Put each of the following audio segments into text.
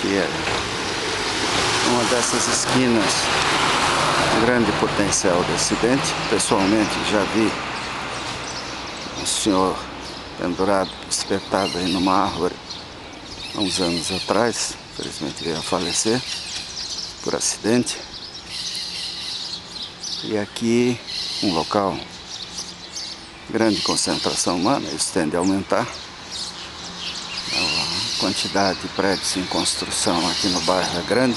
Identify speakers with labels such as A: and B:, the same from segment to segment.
A: que é uma dessas esquinas grande potencial de acidente. Pessoalmente já vi um senhor pendurado, espetado aí numa árvore há uns anos atrás, infelizmente veio a falecer por acidente. E aqui um local grande concentração humana, isso tende a aumentar. Quantidade de prédios em construção aqui no bairro é grande.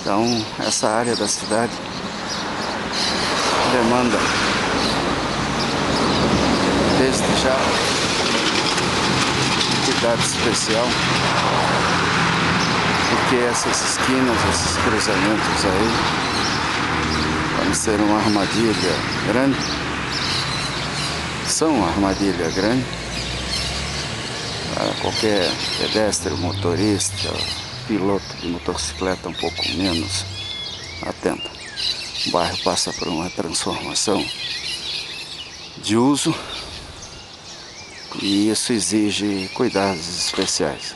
A: Então essa área da cidade demanda desde já cuidado especial porque essas esquinas, esses cruzamentos aí podem ser uma armadilha grande são uma armadilha grande qualquer pedestre, motorista, piloto de motocicleta um pouco menos atento. O bairro passa por uma transformação de uso e isso exige cuidados especiais.